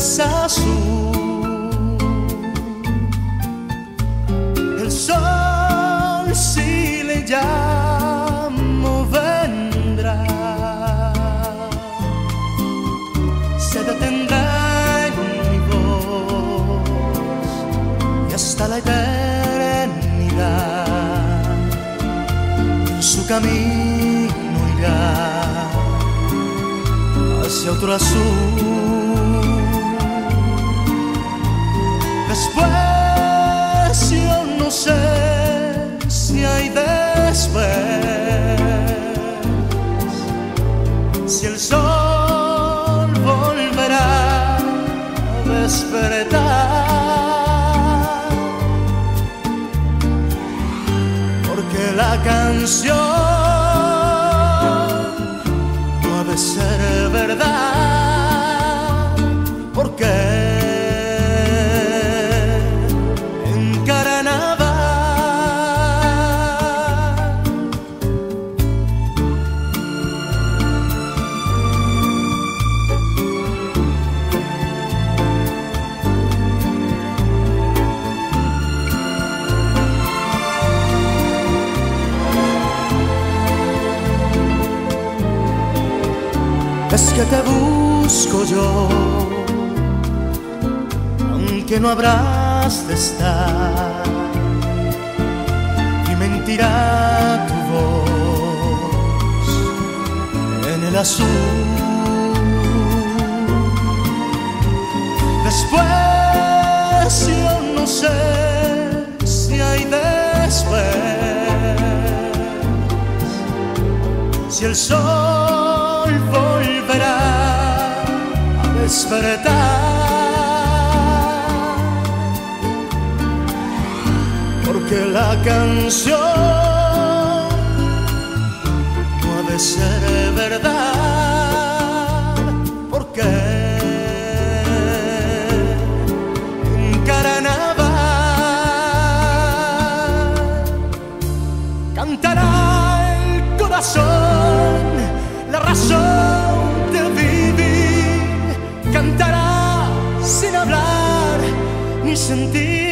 es azul. El sol si le llamo vendrá, se detendrá en mi voz y hasta la eternidad su camino irá hacia otro azul. Después yo no sé si hay después, si el sol volverá a despertar, porque la canción es que te busco yo, aunque no habrás de estar, y mentirá tu voz en el azul. Después yo no sé si hay después, si el sol volverá a despertar, porque la canción no ha de ser 一生的。